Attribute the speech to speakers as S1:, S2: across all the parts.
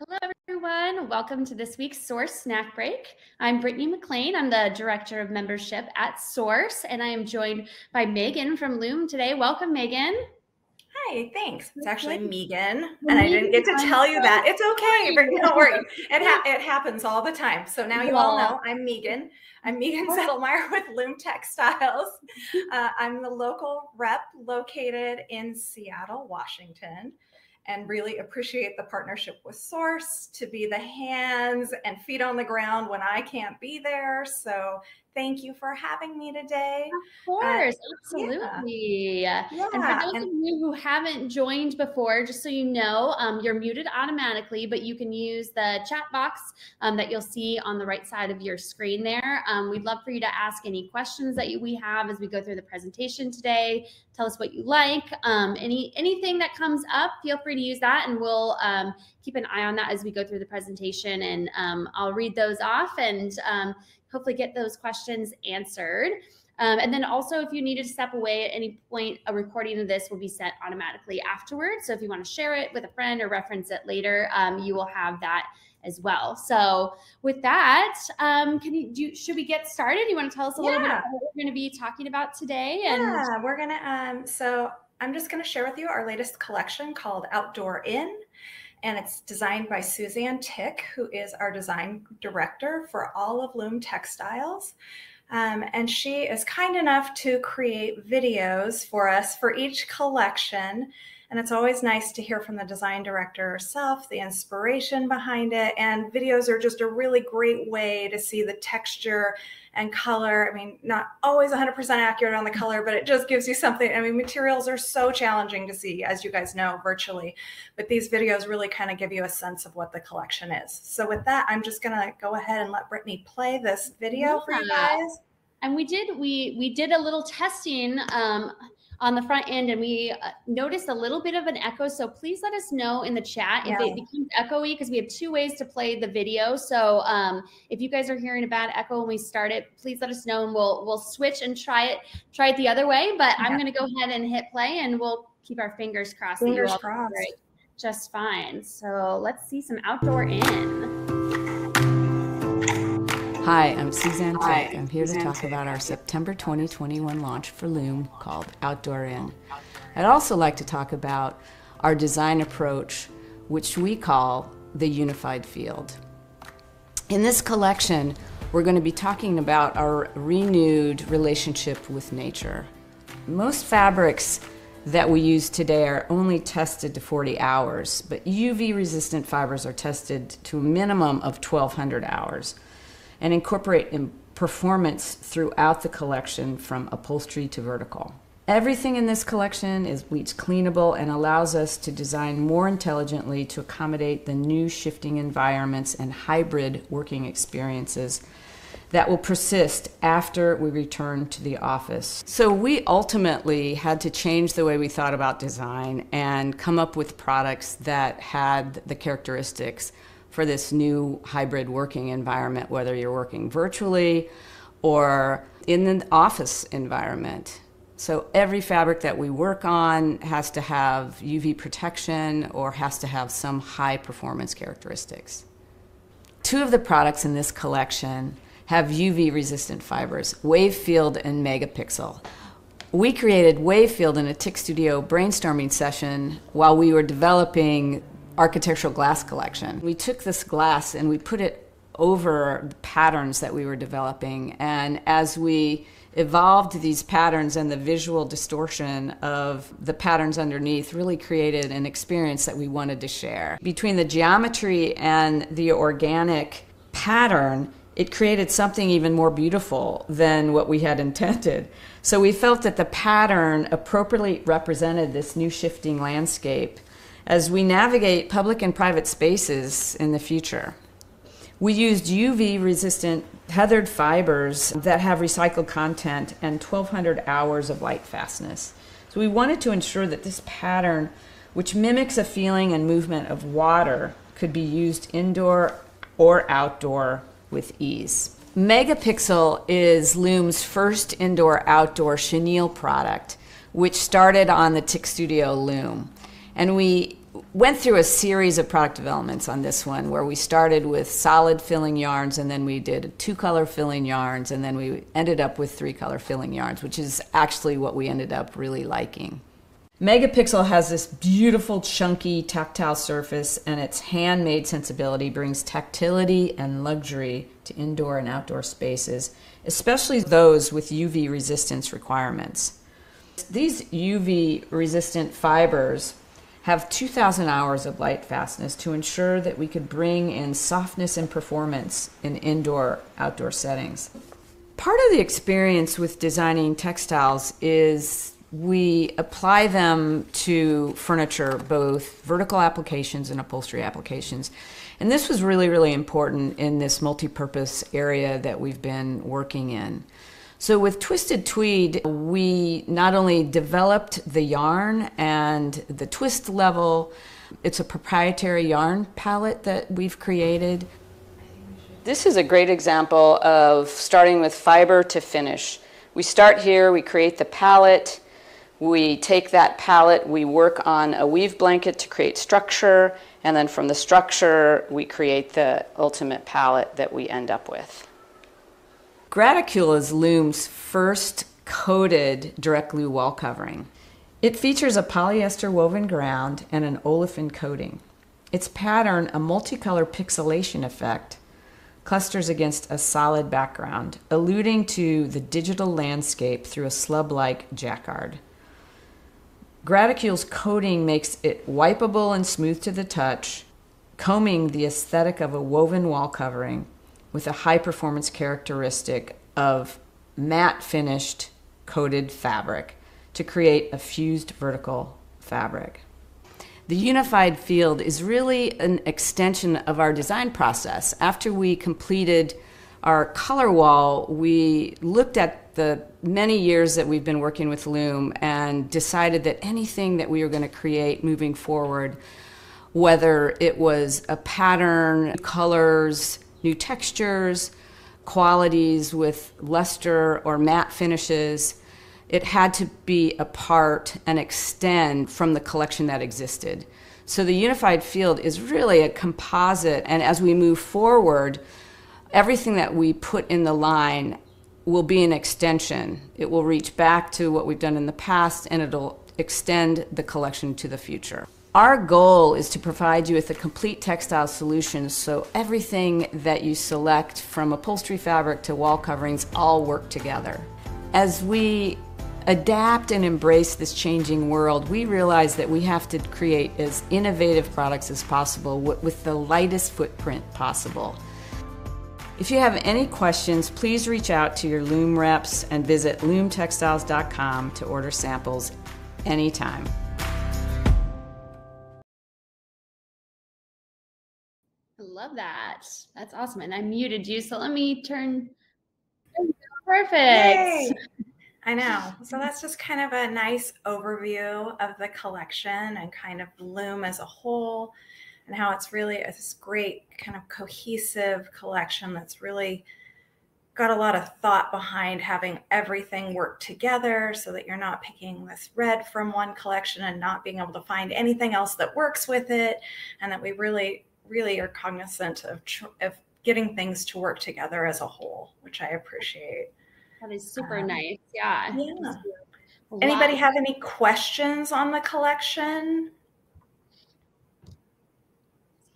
S1: Hello, everyone. Welcome to this week's Source Snack Break. I'm Brittany McLean. I'm the Director of Membership at Source, and I am joined by Megan from Luum today. Welcome, Megan.
S2: Hi, thanks. It's actually Megan, and I didn't get to tell you that. It's okay, but don't worry. It ha- it happens all the time. So now you all know I'm Megan. I'm Megan Zetlmaier with Luum Textiles. Uh, I'm the local rep located in Seattle, Washington and really appreciate the partnership with Source to be the hands and feet on the ground when I can't be there. So thank you for having me today.
S1: Of course, uh, absolutely. Yeah. yeah. And for those and, of you who haven't joined before, just so you know, um, you're muted automatically, but you can use the chat box um, that you'll see on the right side of your screen there. Um, we'd love for you to ask any questions that you, we have as we go through the presentation today. Tell us what you like. Um, any anything that comes up, feel free to use that, and we'll um, keep an eye on that as we go through the presentation. And um, I'll read those off and hopefully get those questions answered. Um, and then also, if you needed to step away at any point, a recording of this will be sent automatically afterwards. So if you want to share it with a friend or reference it later, um, you will have that as well. So with that, um, can you do? Should we get started? You want to tell us a yeah. little bit about what we're going to be talking about today?
S2: And yeah, we're gonna. Um, so I'm just going to share with you our latest collection called Outdoor In and it's designed by Suzanne Tick, who is our design director for all of Luum Textiles. Um, and she is kind enough to create videos for us for each collection. And it's always nice to hear from the design director herself, the inspiration behind it. And videos are just a really great way to see the texture and color. I mean, not always 100% accurate on the color, but it just gives you something. I mean, materials are so challenging to see, as you guys know, virtually. But these videos really kind of give you a sense of what the collection is. So with that, I'm just going to go ahead and let Brittany play this video yeah. for you guys.
S1: And we did we we did a little testing um, on the front end and we uh, noticed a little bit of an echo. So please let us know in the chat yeah. if it becomes echoey because we have two ways to play the video. So um, if you guys are hearing a bad echo when we start it, please let us know and we'll we'll switch and try it try it the other way. But yeah. I'm going to go ahead and hit play and we'll keep our fingers crossed.
S2: Fingers crossed.
S1: Just fine. So let's see some outdoor in.
S3: Hi, I'm Suzanne Tick. I'm here to talk about our September 2021 launch for Luum called Outdoor In. I'd also like to talk about our design approach, which we call the Unified Field. In this collection, we're going to be talking about our renewed relationship with nature. Most fabrics that we use today are only tested to 40 hours, but UV resistant fibers are tested to a minimum of 1200 hours and incorporate in performance throughout the collection from upholstery to vertical. Everything in this collection is bleach cleanable and allows us to design more intelligently to accommodate the new shifting environments and hybrid working experiences that will persist after we return to the office. So we ultimately had to change the way we thought about design and come up with products that had the characteristics for this new hybrid working environment, whether you're working virtually or in the office environment. So every fabric that we work on has to have UV protection or has to have some high performance characteristics. Two of the products in this collection have UV resistant fibers, Wavefield and Megapixel. We created Wavefield in a Tick Studio brainstorming session while we were developing architectural glass collection. We took this glass and we put it over patterns that we were developing. And as we evolved these patterns and the visual distortion of the patterns underneath really created an experience that we wanted to share. Between the geometry and the organic pattern, it created something even more beautiful than what we had intended. So we felt that the pattern appropriately represented this new shifting landscape as we navigate public and private spaces in the future. We used UV resistant heathered fibers that have recycled content and 1200 hours of light fastness. So we wanted to ensure that this pattern, which mimics a feeling and movement of water, could be used indoor or outdoor with ease. Megapixel is Luum's first indoor outdoor chenille product, which started on the Tick Studio Loom. And we went through a series of product developments on this one where we started with solid filling yarns and then we did two color filling yarns and then we ended up with three color filling yarns, which is actually what we ended up really liking. Megapixel has this beautiful, chunky, tactile surface, and its handmade sensibility brings tactility and luxury to indoor and outdoor spaces, especially those with UV resistance requirements. These UV resistant fibers have 2,000 hours of light fastness to ensure that we could bring in softness and performance in indoor outdoor settings. Part of the experience with designing textiles is we apply them to furniture, both vertical applications and upholstery applications. And this was really, really important in this multi purpose area that we've been working in. So, with Twisted Tweed, we not only developed the yarn and the twist level, it's a proprietary yarn palette that we've created. This is a great example of starting with fiber to finish. We start here, we create the palette we take that palette, we work on a weave blanket to create structure, and then from the structure, we create the ultimate palette that we end up with. Graticule is Loom's first coated direct glue wall covering. It features a polyester woven ground and an olefin coating. Its pattern, a multicolor pixelation effect, clusters against a solid background, alluding to the digital landscape through a slub like jacquard. Graticule's coating makes it wipeable and smooth to the touch, combing the aesthetic of a woven wall covering with a high performance characteristic of matte finished coated fabric to create a fused vertical fabric. The unified field is really an extension of our design process. After we completed our color wall, we looked at the many years that we've been working with Luum and decided that anything that we were going to create moving forward, whether it was a pattern, colors, new textures, qualities with luster or matte finishes, it had to be a part and extend from the collection that existed. So the unified field is really a composite, and as we move forward, everything that we put in the line will be an extension. It will reach back to what we've done in the past and it'll extend the collection to the future. Our goal is to provide you with a complete textile solution so everything that you select from upholstery fabric to wall coverings all work together. As we adapt and embrace this changing world, we realize that we have to create as innovative products as possible with the lightest footprint possible. If you have any questions, please reach out to your Luum reps and visit luumtextiles.com to order samples anytime.
S1: I love that. That's awesome. And I muted you, so let me turn. Perfect. Yay.
S2: I know. So that's just kind of a nice overview of the collection and kind of Luum as a whole and how it's really this great kind of cohesive collection that's really got a lot of thought behind having everything work together so that you're not picking this red from one collection and not being able to find anything else that works with it and that we really really are cognizant of, of getting things to work together as a whole which i appreciate
S1: that is super um, nice yeah
S2: yeah anybody have any questions on the collection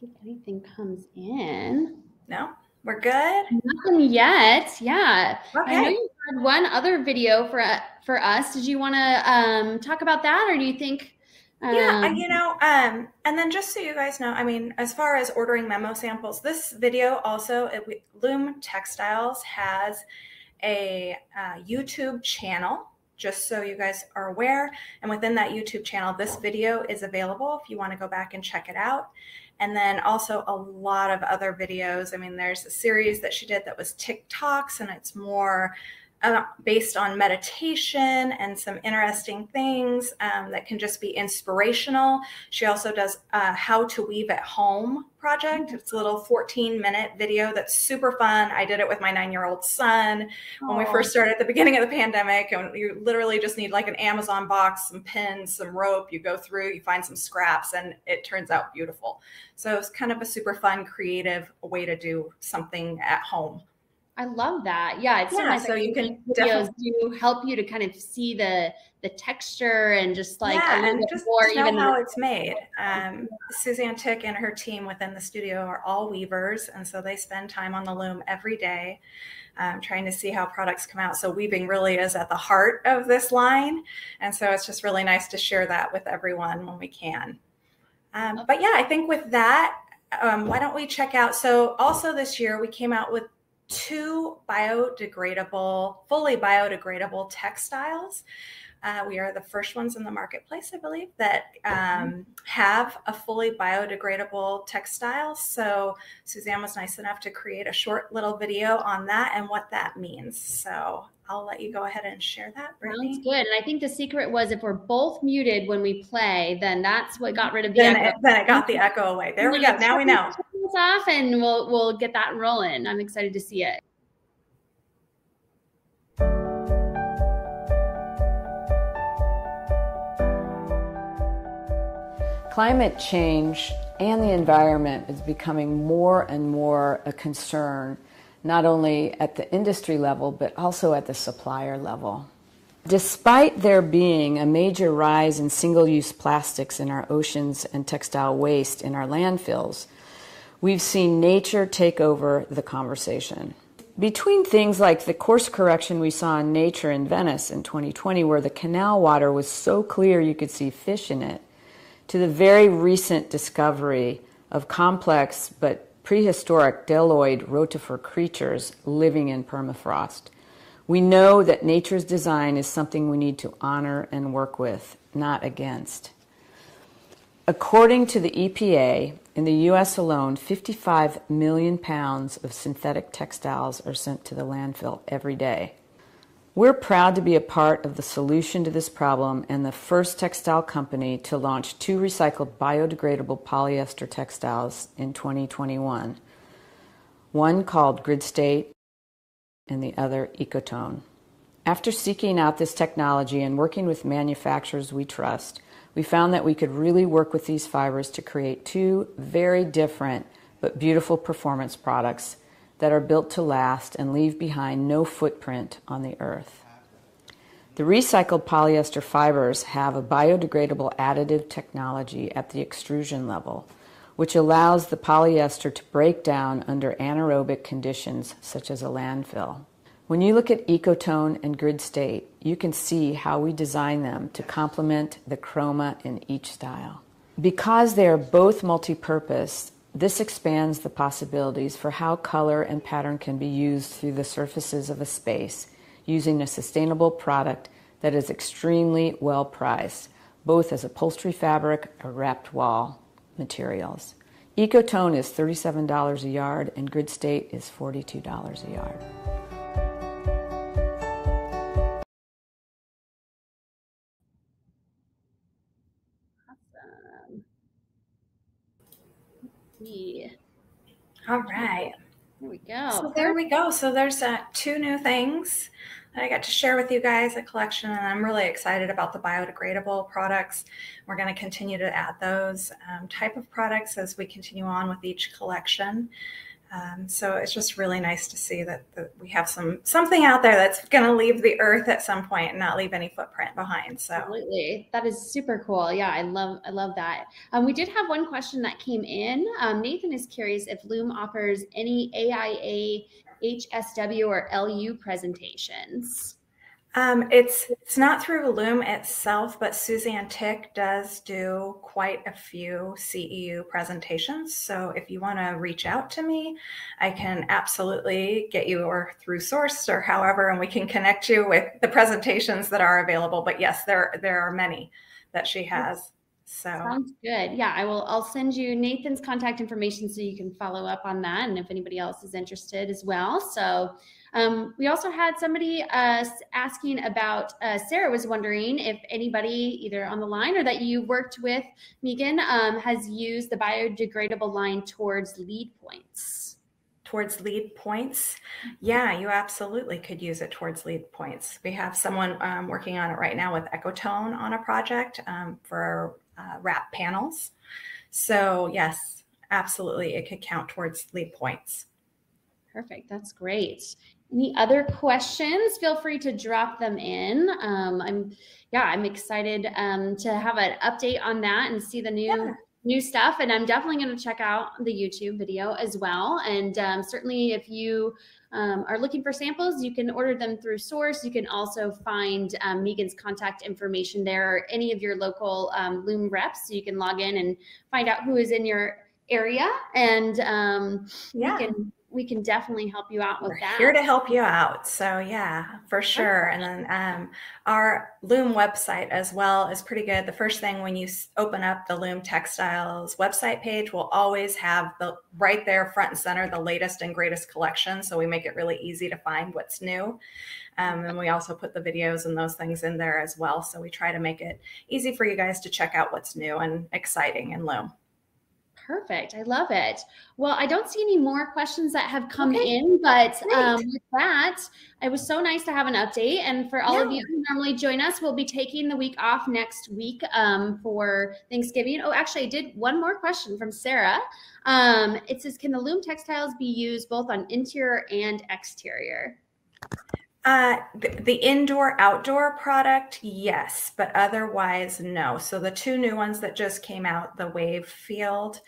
S2: See
S1: if anything comes in.
S2: No, we're good.
S1: Nothing yet. Yeah. Okay. I know you had one other video for for us. Did you want to um, talk about that, or do you think?
S2: Um... yeah, you know, um, and then just so you guys know, I mean, as far as ordering memo samples, this video also it, Luum Textiles has a uh, YouTube channel just so you guys are aware. And within that YouTube channel, this video is available if you want to go back and check it out and then also a lot of other videos. I mean, there's a series that she did that was TikToks, and it's more uh, based on meditation and some interesting things um, that can just be inspirational. She also does a how to weave at home project. It's a little 14 minute video that's super fun. I did it with my nine year old son when we first started at the beginning of the pandemic. And you literally just need like an Amazon box, some pins, some rope. You go through, you find some scraps, and it turns out beautiful. So it's kind of a super fun, creative way to do something at home.
S1: I love that. Yeah, it's yeah, so, so you can videos do help you to kind of see the the texture and just like
S2: yeah, and just more know even how it's made. Um, Suzanne Tick and her team within the studio are all weavers, and so they spend time on the loom every day. Um, trying to see how products come out. So weaving really is at the heart of this line, and so it's just really nice to share that with everyone when we can. Um, but yeah, I think with that, um, why don't we check out? So also this year we came out with two biodegradable, fully biodegradable textiles. Uh, we are the first ones in the marketplace, I believe, that um, have a fully biodegradable textile. So Suzanne was nice enough to create a short little video on that and what that means. So I'll let you go ahead and share that.
S1: Brittany. Sounds good. And I think the secret was if we're both muted when we play, then that's what got rid of the
S2: then
S1: echo.
S2: It, then it got the echo away. There we go. Now we know.
S1: Off and we'll we'll get that rolling. I'm excited to see it.
S3: Climate change and the environment is becoming more and more a concern, not only at the industry level, but also at the supplier level. Despite there being a major rise in single use plastics in our oceans and textile waste in our landfills, we've seen nature take over the conversation. Between things like the course correction we saw in Nature in Venice in 2020, where the canal water was so clear you could see fish in it, to the very recent discovery of complex but prehistoric bdelloid rotifer creatures living in permafrost. We know that nature's design is something we need to honor and work with, not against. According to the EPA, in the US alone, 55 million pounds of synthetic textiles are sent to the landfill every day. We're proud to be a part of the solution to this problem and the first textile company to launch two recycled biodegradable polyester textiles in 2021. One called GridState and the other Ecotone. After seeking out this technology and working with manufacturers we trust, we found that we could really work with these fibers to create two very different but beautiful performance products that are built to last and leave behind no footprint on the earth. The recycled polyester fibers have a biodegradable additive technology at the extrusion level, which allows the polyester to break down under anaerobic conditions such as a landfill. When you look at Ecotone and Grid State, you can see how we design them to complement the chroma in each style. Because they are both multi-purpose, this expands the possibilities for how color and pattern can be used through the surfaces of a space using a sustainable product that is extremely well priced, both as upholstery fabric or wrapped wall materials. Ecotone is $37 a yard and Grid State is $42 a yard.
S2: All right.
S1: There we go.
S2: So there we go. So there's uh, two new things that I got to share with you guys a collection, and I'm really excited about the biodegradable products. We're going to continue to add those um, type of products as we continue on with each collection. Um, so it's just really nice to see that, that we have some something out there that's going to leave the earth at some point and not leave any footprint behind. So
S1: absolutely, that is super cool. Yeah, I love I love that. Um, we did have one question that came in. Um, Nathan is curious if Luum offers any AIA, HSW, or LU presentations.
S2: Um, it's it's not through Luum itself, but Suzanne Tick does do quite a few CEU presentations. So if you want to reach out to me, I can absolutely get you or through Source or however, and we can connect you with the presentations that are available. But yes, there there are many that she has. So
S1: sounds good. Yeah, I will. I'll send you Nathan's contact information so you can follow up on that, and if anybody else is interested as well. So um, we also had somebody uh, asking about. Uh, Sarah was wondering if anybody either on the line or that you worked with, Megan, um, has used the biodegradable line towards LEED points
S2: towards LEED points, yeah, you absolutely could use it towards LEED points. We have someone um, working on it right now with Ecotone on a project um, for uh, wrap panels. So yes, absolutely, it could count towards LEED points.
S1: Perfect. That's great. Any other questions? Feel free to drop them in. Um, I'm, yeah, I'm excited um, to have an update on that and see the new yeah new stuff and i'm definitely going to check out the youtube video as well and um, certainly if you um, are looking for samples you can order them through source you can also find um, megan's contact information there or any of your local um, luum reps so you can log in and find out who is in your area and um, yeah. you can we can definitely help you out with
S2: We're
S1: that.
S2: Here to help you out. So yeah, for sure. And then um, our Luum website as well is pretty good. The first thing when you open up the Luum Textiles website page will always have the right there front and center the latest and greatest collection. So we make it really easy to find what's new. Um, and we also put the videos and those things in there as well. So we try to make it easy for you guys to check out what's new and exciting in Luum.
S1: Perfect. I love it. Well, I don't see any more questions that have come okay. in, but um, with that, it was so nice to have an update. And for all yeah. of you who normally join us, we'll be taking the week off next week um, for Thanksgiving. Oh, actually, I did one more question from Sarah. Um, it says, Can the luum textiles be used both on interior and exterior?
S2: Uh, the, the, indoor outdoor product, yes, but otherwise, no. So the two new ones that just came out, the Wave Field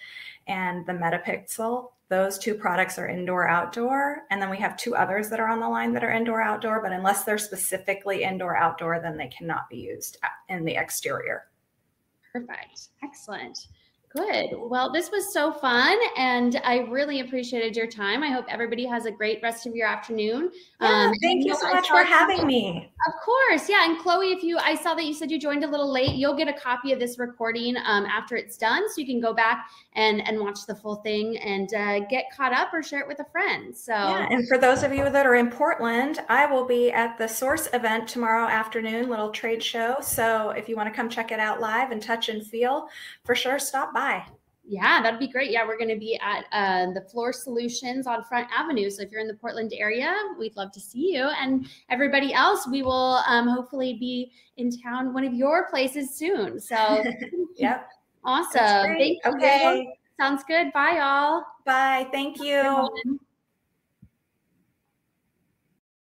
S2: and the Megapixel, those two products are indoor outdoor. And then we have two others that are on the line that are indoor outdoor, but unless they're specifically indoor outdoor, then they cannot be used in the exterior.
S1: Perfect. Excellent. Good. Well, this was so fun, and I really appreciated your time. I hope everybody has a great rest of your afternoon.
S2: Yeah, um, thank you, you so much for having me.
S1: Of course, yeah. And Chloe, if you, I saw that you said you joined a little late. You'll get a copy of this recording um, after it's done, so you can go back and and watch the full thing and uh, get caught up or share it with a friend. So
S2: yeah. And for those of you that are in Portland, I will be at the Source event tomorrow afternoon, little trade show. So if you want to come check it out live and touch and feel, for sure, stop by by.
S1: Yeah, that'd be great. Yeah, we're going to be at uh, the Floor Solutions on Front Avenue. So if you're in the Portland area, we'd love to see you. And everybody else, we will um, hopefully be in town, one of your places soon. So,
S2: yep.
S1: Awesome. Thank you.
S2: Okay.
S1: Sounds good. Bye, y'all.
S2: Bye. Thank you.